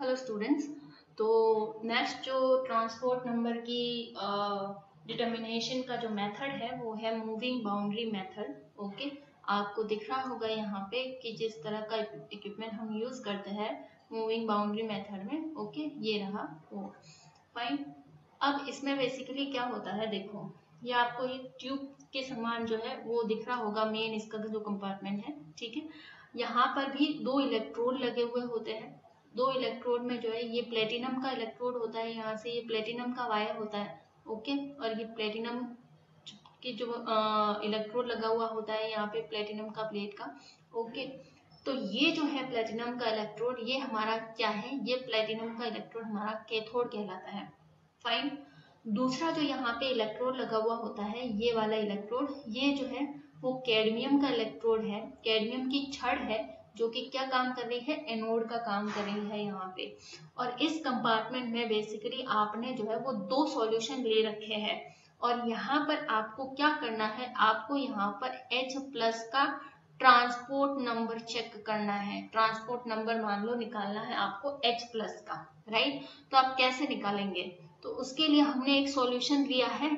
Hello students तो next जो transport number की डिटर्मिनेशन का जो मेथड है वो है मूविंग बाउंड्री मेथड ओके आपको दिख रहा होगा यहाँ पे कि जिस तरह का इक्विपमेंट हम यूज़ करते हैं मूविंग बाउंड्री मेथड में ओके okay, ये रहा वो। फाइन अब इसमें बेसिकली क्या होता है देखो। ये आपको ये ट्यूब के समान जो है वो दिख रहा होगा मेन इसका जो कंपार्टमेंट है ठीक है? यहाँ पर भी दो इलेक्ट्रोड लगे हुए होते हैं दो इलेक्ट्रोड में जो है, ये प्लेटिनम का इलेक्ट्रोड होता है, यहाँ से ये प्लेटिनम का वायर होता है ओके और ये प्लेटिनम की जो इलेक्ट्रोड लगा हुआ होता है, यहाँ पे प्लेटिनम का प्लेट का ओके तो ये जो है प्लेटिनम का इलेक्ट्रोड ये हमारा क्या है? ये प्लेटिनम का इलेक्ट्रोड हमारा कैथोड कहलाता है फाइन दूसरा जो यहाँ पे इलेक्ट्रोड लगा हुआ होता है, ये वाला इलेक्ट्रोड ये जो है, वो कैडमियम का इलेक्ट्रोड है कैडमियम की छड़ है जो कि क्या काम कर रही है? एनोड का काम कर रही है यहाँ पे। और इस कंपार्टमेंट में बेसिकली आपने जो है वो दो सॉल्यूशन ले रखे हैं। और यहाँ पर आपको क्या करना है? आपको यहाँ पर H प्लस का ट्रांसपोर्ट नंबर चेक करना है। ट्रांसपोर्ट नंबर मान लो निकालना है आपको H प्लस का राइट तो आप कैसे निकालेंगे? तो उसके लिए हमने एक सॉल्यूशन लिया है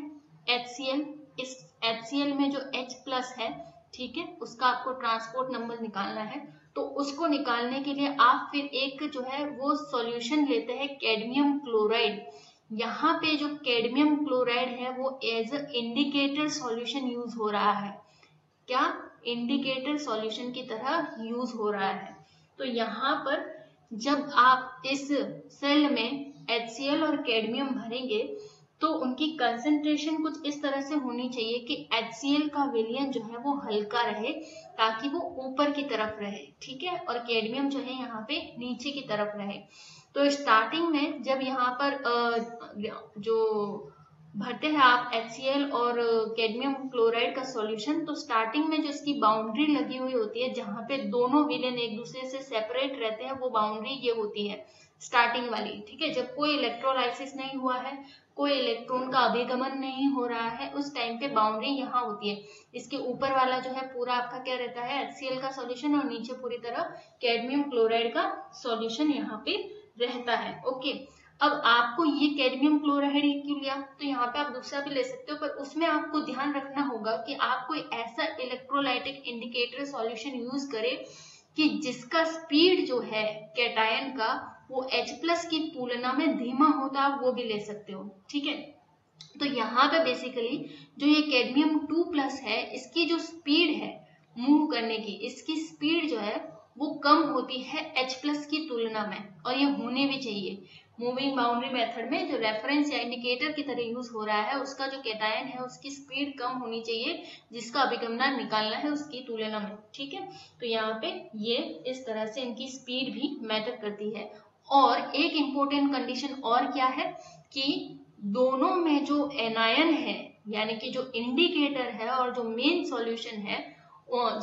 HCl इस HCl में जो H प्लस है, ठीक है, उसका आपको ट्रांसपोर्ट नंबर निकालना है। तो उसको निकालने के लिए आप फिर एक जो है वो सॉल्यूशन लेते हैं कैडमियम क्लोराइड यहाँ पे जो कैडमियम क्लोराइड है, वो as a indicator solution use हो रहा है। क्या? इंडिकेटर सॉल्यूशन की तरह यूज़ हो रहा है। तो यहाँ पर जब आप इस सेल में HCl और कैडमियम भरेंगे तो उनकी कंसेंट्रेशन कुछ इस तरह से होनी चाहिए कि HCl का विलियन जो है वो हल्का रहे, ताकि वो ऊपर की तरफ़ रहे, ठीक है? और कैडमियम जो है यहाँ पे नीचे की तरफ़ रहे। तो स्टार्टिंग में जब यहाँ पर जो भरते हैं आप HCl और कैडमियम क्लोराइड का सॉल्यूशन तो स्टार्टिंग में जो इसकी बाउंड्री लगी हुई होती है, जहाँ पे दोनों विलेन एक दूसरे से सेपरेट रहते हैं, वो बाउंड्री ये होती है। स्टार्टिंग वाली, ठीक है? जब कोई इलेक्ट्रोलाइसिस नहीं हुआ है, कोई इलेक्ट्रॉन का अभिगमन नहीं हो रहा है, उस टाइम पे बाउंड्री यहाँ होती है। इसके ऊपर वाला जो है, पूरा आपका क्या रहता है? HCl का सॉल्यूशन और नीचे पूरी तरह कैडमियम क्लोराइड का सॉल्यूशन यहाँ पे रहता है। ओके अब आपको ये कैडमियम क्लोराइड क्यों लिया? तो यहाँ पे आप दूसरा भी ले सकते हो, पर उसमें आपको ध्यान रखना होगा कि आप कोई ऐसा इलेक्ट्रोलाइटिक इंडिकेटर सॉल्यूशन यूज़ करें कि जिसका स्पीड जो है कैटायन का वो H प्लस की तुलना में धीमा होता है वो भी ले सकते हो, ठीक है? तो यहाँ पे बेसिकली जो ये कैडमियम टू प्लस है, इसकी जो स्पीड है मूव करने की, इसकी स्पीड जो है वो कम होती है H प्लस की तुलना में, और ये होने भी चाहिए। मूविंग बाउंड्री मेथड में जो रेफरेंस या इंडिकेटर की तरह यूज़ हो रहा है, उसका जो केटायन है, उसकी स्पीड कम होनी चाहिए, जिसका अभिगमना निकालना है उसकी तुलना में, ठीक है? तो यहाँ पे ये इस तरह से इनकी स्पीड भी मैटर करती है और एक इम्पोर्टेंट कंडीशन और क्या है कि दोनों में जो एनायन है, यानी कि जो इंडिकेटर है और जो मेन सॉल्यूशन है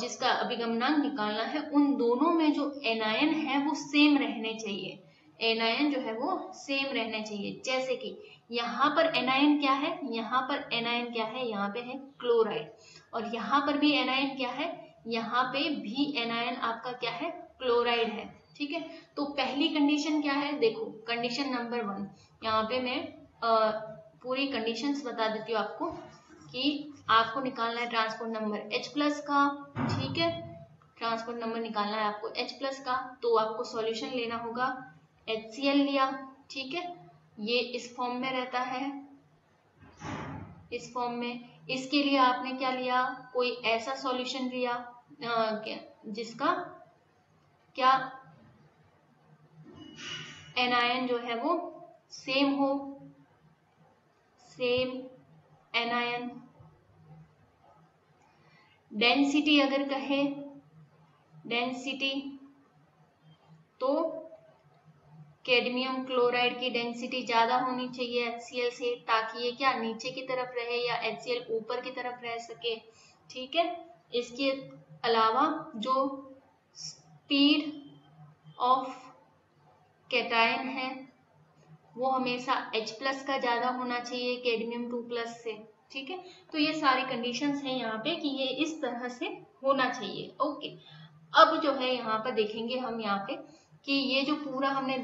जिसका अभिगमनांक निकालना है, उन दोनों में जो एनायन है वो सेम रहने चाहिए। एनायन जो है वो सेम रहने चाहिए। जैसे कि यहाँ पर एनायन क्या है? यहाँ पर एनायन क्या है? यहाँ पे है क्लोराइड और यहाँ पर भी एनायन क्या है? यहाँ पे भी एनायन आपका क्या है? क्लोराइड है। ठीक है? तो पहली कंडीशन क्या है? देखो कंडीशन नंबर वन यहाँ पे मैं आ, पूरी कंडीशंस बता देती हूँ आपको कि आपको निकालना है ट्रांसपोर्ट नंबर H प्लस का ठीक है? ट्रांसपोर्ट नंबर निकालना है आपको H प्लस का तो आपको सॉल्यूशन लेना होगा HCl लिया ठीक है? ये इस फॉर्म में रहता है। इस फॉर्म में। इसके लिए आपने क्या लिया? कोई ऐसा सॉल्यूशन लिया जिसका क्या एनायन जो है वो सेम हो सेम एनायन डेंसिटी अगर कहे डेंसिटी तो कैडमियम क्लोराइड की डेंसिटी ज़्यादा होनी चाहिए HCl से, ताकि ये क्या नीचे की तरफ़ रहे या HCl ऊपर की तरफ़ रह सके, ठीक है? इसके अलावा जो स्पीड ऑफ़ कैटायन है। वो हमेशा H प्लस का ज़्यादा होना चाहिए कैडमियम टू प्लस से, ठीक है? तो ये सारी कंडीशन है यहाँ पे कि ये इस तरह से होना चाहिए, ओके? अब जो है यहाँ पर देखेंगे हम यहाँ पे कि ये जो पूरा हमने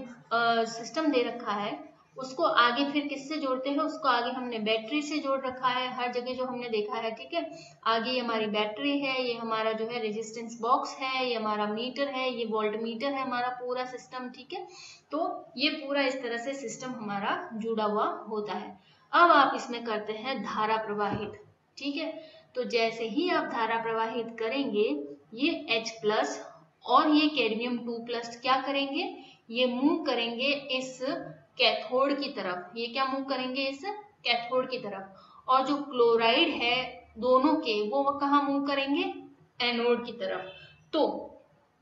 सिस्टम दे रखा है उसको आगे फिर किससे जोड़ते हैं? उसको आगे हमने बैटरी से जोड़ रखा है। हर जगह जो हमने देखा है, ठीक है? आगे ये हमारी बैटरी है, ये हमारा जो है रेजिस्टेंस बॉक्स है, ये हमारा मीटर है, ये वोल्ट मीटर है हमारा पूरा सिस्टम ठीक है? तो ये पूरा इस तरह से सिस्टम हमारा जुड़ा हुआ होता है। अब आप इसमें करते हैं धारा प्रवाहित, ठीक है? तो जैसे ही आप धारा प्रवाहित करेंगे, ये H प्लस और ये कैडमियम टू प्लस क्या करेंगे? ये मूव करेंगे इस कैथोड की तरफ़। ये क्या मूव करेंगे इस? कैथोड की तरफ़। और जो क्लोराइड है दोनों के, वो कहा मूव करेंगे? एनोड की तरफ़। तो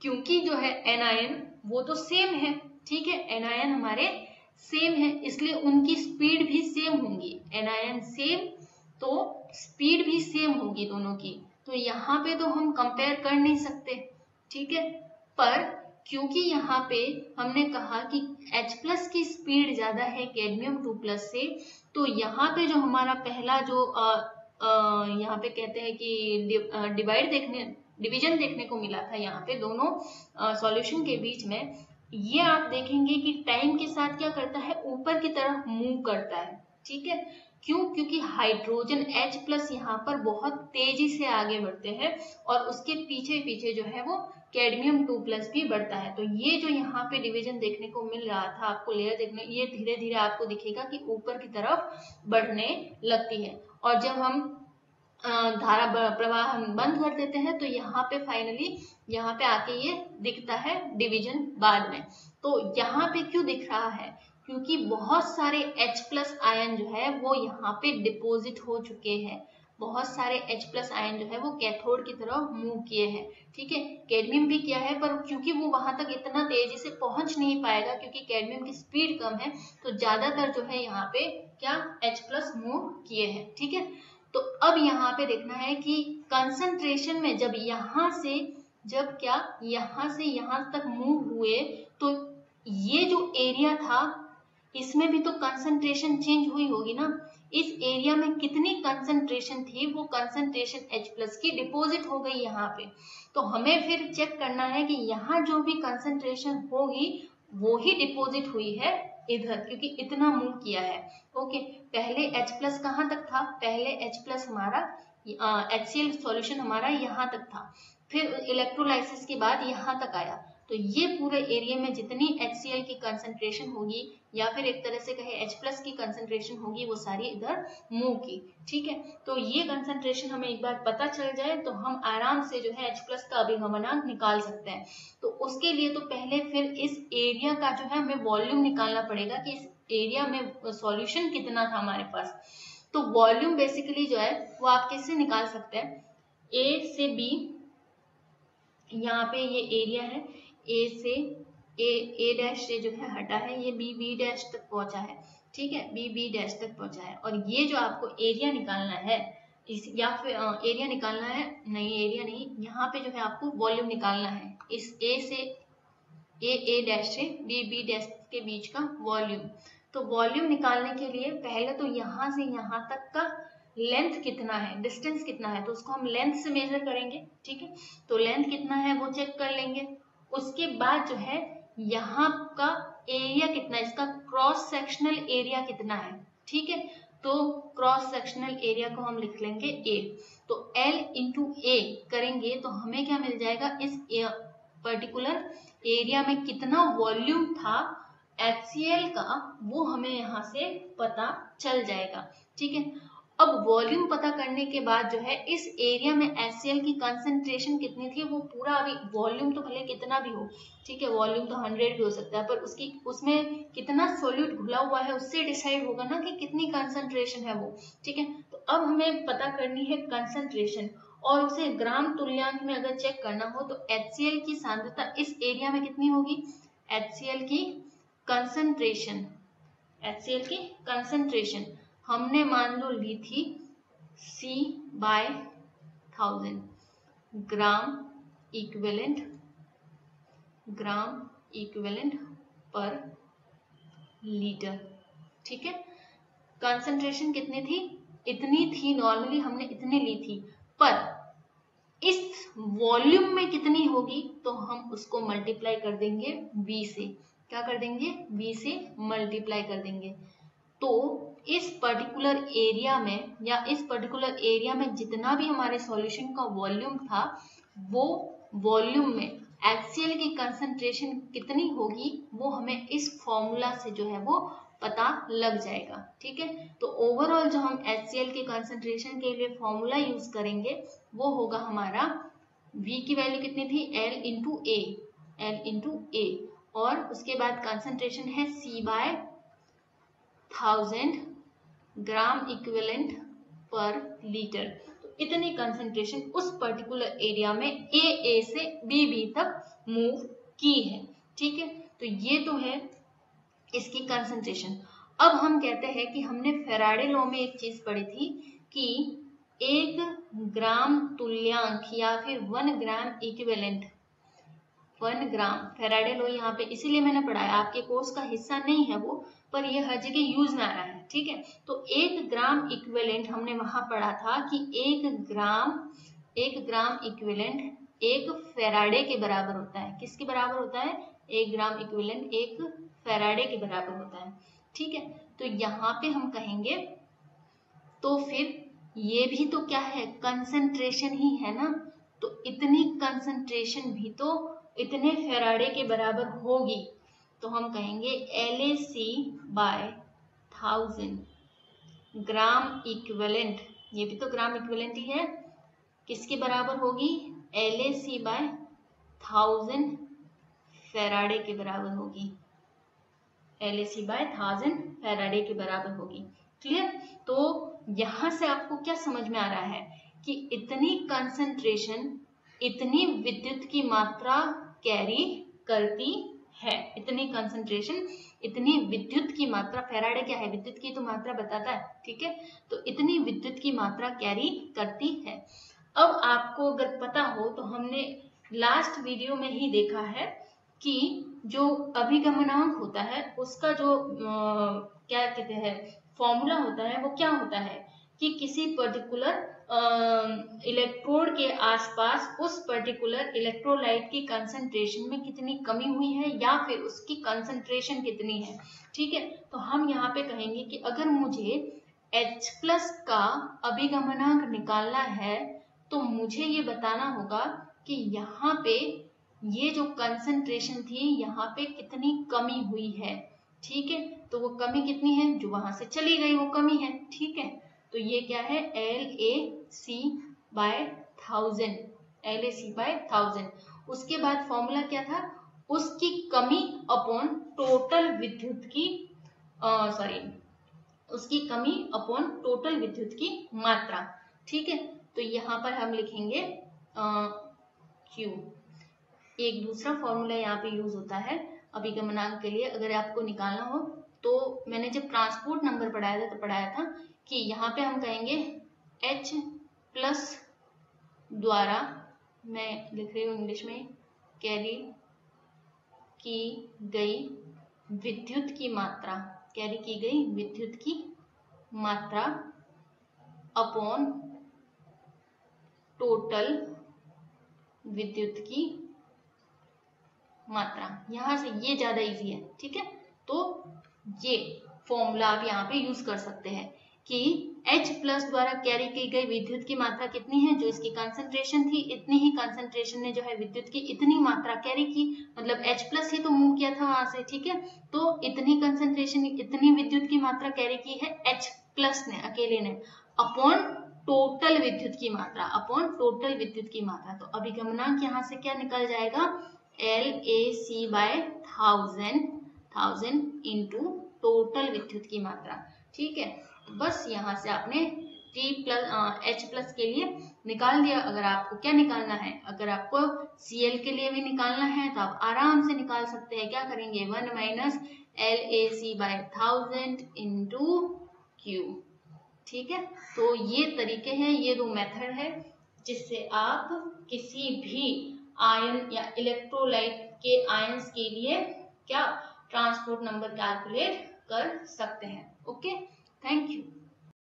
क्योंकि जो है एनायन वो तो सेम है, ठीक है? एनायन हमारे सेम है, इसलिए उनकी स्पीड भी सेम होंगी। एनायन सेम तो स्पीड भी सेम होगी दोनों की। तो यहाँ पे तो हम कंपेयर कर नहीं सकते, ठीक है? पर क्योंकि यहाँ पे हमने कहा कि H प्लस की स्पीड ज़्यादा है कैडमियम टू प्लस से तो यहाँ पे जो हमारा पहला जो यहाँ पे कहते हैं कि डिवाइड देखने डिवीज़न देखने को मिला था यहाँ पे दोनों सॉल्यूशन के बीच में, ये आप देखेंगे कि टाइम के साथ क्या करता है, ऊपर की तरफ़ मूव करता है, ठीक है? क्यों? क्योंकि हाइड्रोजन H प्लस यहाँ पर बहुत तेज़ी से आगे बढ़ते हैं और उसके पीछे पीछे जो है वो कैडमियम टू प्लस भी बढ़ता है। तो ये जो यहाँ पे डिवीज़न देखने को मिल रहा था, आपको लेयर देखने, ये धीरे धीरे आपको दिखेगा कि ऊपर की तरफ़ बढ़ने लगती है। और जब हम धारा प्रवाह हम बंद कर देते हैं तो यहाँ पे फाइनली यहाँ पे आके ये दिखता है डिवीज़न बाद में। तो यहाँ पे क्यों दिख रहा है? क्योंकि बहुत सारे H प्लस आयन जो है, वो यहाँ पे डिपोजिट हो चुके हैं। बहुत सारे H प्लस आयन जो है वो कैथोड की तरफ़ मूव किए हैं। ठीक है? कैडमियम भी किया है, पर क्योंकि वो वहाँ तक इतना तेज़ी से पहुँच नहीं पाएगा, क्योंकि कैडमियम की स्पीड कम है तो ज़्यादातर जो है यहाँ पे क्या H प्लस मूव किए हैं। ठीक है? तो अब यहाँ पे देखना है कि कंसंट्रेशन में जब यहाँ से, जब क्या यहाँ से यहाँ तक मूव हुए तो ये जो एरिया था, इसमें भी तो कंसंट्रेशन चेंज हुई होगी ना? इस एरिया में कितनी कंसंट्रेशन थी, वो कंसंट्रेशन H प्लस की डिपॉजिट हो गई यहाँ पे। तो हमें फिर चेक करना है कि यहाँ जो भी कंसंट्रेशन होगी, वो ही डिपॉजिट हुई है इधर, क्योंकि इतना मूव किया है। ओके पहले H प्लस कहाँ तक था? पहले H प्लस हमारा एच सी एल सॉल्यूशन हमारा यहाँ तक था। फिर इलेक्ट्रोलाइसिस के बाद यहाँ तक आया। तो ये पूरे एरिया में जितनी एच की कंसंट्रेशन होगी, या फिर एक तरह से कहे H प्लस की कंसंट्रेशन होगी, वो सारी इधर मूव की, ठीक है? तो ये कंसंट्रेशन हमें एक बार पता चल जाए तो हम आराम से जो है H प्लस का अभिगमनांक निकाल सकते हैं। तो उसके लिए तो पहले फिर इस एरिया का जो है हमें वॉल्यूम निकालना पड़ेगा कि इस एरिया में सॉल्यूशन कितना था हमारे पास। तो वॉल्यूम बेसिकली जो है, वो आप कैसे निकाल सकते हैं? ए से बी यहाँ पे ये एरिया है। ए से ए ए डैश से जो है हटा है, ये बी बी डैश तक पहुँचा है, ठीक है? बी बी डैश तक पहुँचा है। और ये जो आपको एरिया निकालना है, इस या फिर एरिया निकालना है, नहीं एरिया नहीं, यहाँ पे जो है आपको वॉल्यूम निकालना है। इस ए से ए ए डैश से बी बी डैश के बीच का वॉल्यूम तो वॉल्यूम निकालने के लिए पहले तो यहाँ से यहाँ तक का लेंथ कितना है डिस्टेंस कितना है तो उसको हम लेंथ से मेजर करेंगे, ठीक है? तो लेंथ कितना है वो चेक कर लेंगे। उसके बाद जो है, यहाँ का एरिया कितना है? इसका क्रॉस सेक्शनल एरिया कितना है? ठीक है? तो क्रॉस सेक्शनल एरिया को हम लिख लेंगे ए तो एल इंटू ए करेंगे तो हमें क्या मिल जाएगा? इस पर्टिकुलर एरिया में कितना वॉल्यूम था HCl का, वो हमें यहाँ से पता चल जाएगा। ठीक है? अब वॉल्यूम पता करने के बाद जो है, इस एरिया में एस की कंसंट्रेशन कितनी थी, वो पूरा अभी वॉल्यूम तो भले कितना भी हो, ठीक है वॉल्यूम तो हंड्रेड भी हो सकता है, पर उसकी, उसमें कितना सोल्यूट घुला हुआ है, उससे डिसाइड होगा ना कि कितनी कंसंट्रेशन है वो, ठीक है? तो अब हमें पता करनी है कंसंट्रेशन और उसे ग्राम तुल्यांक में अगर चेक करना हो तो एच की सांद्रता इस एरिया में कितनी होगी? एच की कंसंट्रेशन एच की कंसंट्रेशन हमने मान लो ली थी C by thousand gram equivalent gram equivalent पर लीटर ठीक है? कंसंट्रेशन कितनी थी? इतनी थी नॉर्मली हमने इतनी ली थी। पर इस वॉल्यूम में कितनी होगी? तो हम उसको मल्टीप्लाई कर देंगे v से। क्या कर देंगे? V से मल्टीप्लाई कर देंगे। तो इस पर्टिकुलर एरिया में या इस पर्टिकुलर एरिया में जितना भी हमारे सॉल्यूशन का वॉल्यूम था, वो वॉल्यूम में एक्सीएल की कंसंट्रेशन कितनी होगी, वो हमें इस फॉर्मूला से जो है वो पता लग जाएगा, ठीक है? तो ओवरऑल जो हम एच की कंसंट्रेशन के लिए फॉर्मूला यूज़ करेंगे, वो होगा हमारा V की वैल्यू कितनी थी? L into A L into A और उसके बाद कंसंट्रेशन है C by thousand gram equivalent पर लीटर तो इतनी कंसंट्रेशन उस पर्टिकुलर एरिया में ए ए से बी बी तक मूव की है। ठीक है? तो ये तो है इसकी कंसंट्रेशन अब हम कहते हैं कि हमने फेराडे लॉ में एक चीज़ पढ़ी थी कि एक ग्राम तुल्यांक या फिर one gram equivalent one gram Faraday law यहाँ पे इसीलिए मैंने पढ़ाया, आपके कोर्स का हिस्सा नहीं है वो पर ये हर जगह यूज़ में आ रहा है ठीक है? तो एक ग्राम इक्विवेलेंट हमने वहाँ पढ़ा था कि एक ग्राम एक ग्राम इक्विवेलेंट एक फेराडे के बराबर होता है। किसके बराबर होता है? एक ग्राम इक्विवेलेंट एक फेराडे के बराबर होता है, ठीक है? तो यहाँ पे हम कहेंगे तो फिर ये भी तो क्या है? कंसंट्रेशन ही है ना? तो इतनी कंसंट्रेशन भी तो इतने फेराडे के बराबर होगी। तो हम कहेंगे L A C by thousand gram equivalent ये भी तो ग्राम इक्विवेलेंट ही है। किसके बराबर होगी? L A C by thousand Faraday के बराबर होगी। L A C by thousand Faraday के बराबर होगी। क्लियर तो यहाँ से आपको क्या समझ में आ रहा है कि इतनी कंसंट्रेशन इतनी विद्युत की मात्रा कैरी करती है? इतनी कंसंट्रेशन इतनी विद्युत की मात्रा फेराडे क्या है? विद्युत की तो मात्रा बताता है ठीक है? तो इतनी विद्युत की मात्रा कैरी करती है। अब आपको अगर पता हो तो हमने लास्ट वीडियो में ही देखा है कि जो अभिगमनांक होता है उसका जो आ, क्या कहते हैं फॉर्मूला होता है वो क्या होता है? कि किसी पर्टिकुलर इलेक्ट्रोड के आसपास उस पर्टिकुलर इलेक्ट्रोलाइट की कंसंट्रेशन में कितनी कमी हुई है या फिर उसकी कंसंट्रेशन कितनी है? ठीक है? तो हम यहाँ पे कहेंगे कि अगर मुझे H प्लस का अभिगमनांक निकालना है तो मुझे ये बताना होगा कि यहाँ पे ये जो कंसंट्रेशन थी, यहाँ पे कितनी कमी हुई है। ठीक है? तो वो कमी कितनी है? जो वहाँ से चली गई वो कमी है। ठीक है? तो ये क्या है? L A C by thousand L A C by thousand उसके बाद फॉर्मूला क्या था? उसकी कमी अपॉन टोटल विद्युत की सॉरी उसकी कमी अपॉन टोटल विद्युत की मात्रा। ठीक है? तो यहाँ पर हम लिखेंगे क्यू एक दूसरा फॉर्मूला यहाँ पे यूज़ होता है। अभिगमनांक के लिए अगर आपको निकालना हो तो मैंने जब ट्रांसपोर्ट नंबर पढ़ाया था तो पढ़ाया था कि यहाँ पे हम कहेंगे H प्लस द्वारा, मैं लिख रही हूँ इंग्लिश में कैरी की गई विद्युत की मात्रा कैरी की गई विद्युत की मात्रा अपॉन टोटल विद्युत की मात्रा। यहाँ से ये ज़्यादा इजी है, ठीक है? तो ये फॉर्मूला आप यहाँ पे यूज़ कर सकते हैं कि H प्लस द्वारा कैरी की गई विद्युत की मात्रा कितनी है, जो इसकी कंसंट्रेशन थी, इतनी ही कंसंट्रेशन ने जो है विद्युत की इतनी मात्रा कैरी की मतलब H प्लस ही तो मूव किया था वहाँ से, ठीक है? तो इतनी कंसंट्रेशन इतनी विद्युत की मात्रा कैरी की है H प्लस ने, अकेले ने अपॉन टोटल विद्युत की मात्रा अपॉन टोटल विद्युत की मात्रा। तो अभिगमनांक यहाँ से क्या निकल जाएगा? L A C by thousand thousand into total विद्युत की मात्रा। ठीक है? तो बस यहाँ से आपने टी प्लस एच प्लस के लिए निकाल दिया। अगर आपको क्या निकालना है? अगर आपको सी एल के लिए भी निकालना है तो आप आराम से निकाल सकते हैं। क्या करेंगे? One minus L A C by thousand into Q ठीक है? तो ये तरीके हैं, ये दो मेथड है, जिससे आप किसी भी आयन या इलेक्ट्रोलाइट के आयंस के लिए क्या ट्रांसपोर्ट नंबर कैलकुलेट कर सकते हैं। Okay thank you